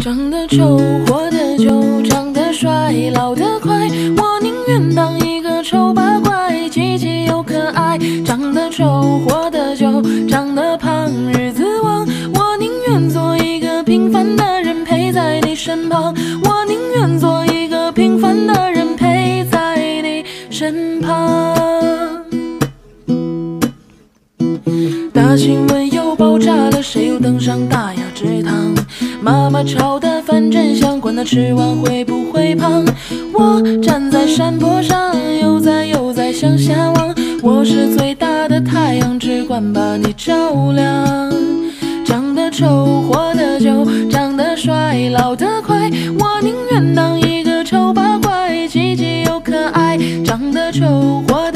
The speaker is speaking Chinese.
长得丑，活得久；长得帅，老得快。我宁愿当一个丑八怪，积极又可爱。长得丑，活得久；长得胖，日子旺。我宁愿做一个平凡的人，陪在你身旁。我宁愿做一个平凡的人，陪在你身旁。大新闻又爆炸了，谁又登上大雅之堂？妈妈炒的饭真香，管它吃完会不会胖。我站在山坡上，悠哉悠哉向下望，我是最大的太阳，只管把你照亮。长得丑，活得久，长得帅，老得快，我宁愿当一个丑八怪，积极又可爱。长得丑，活。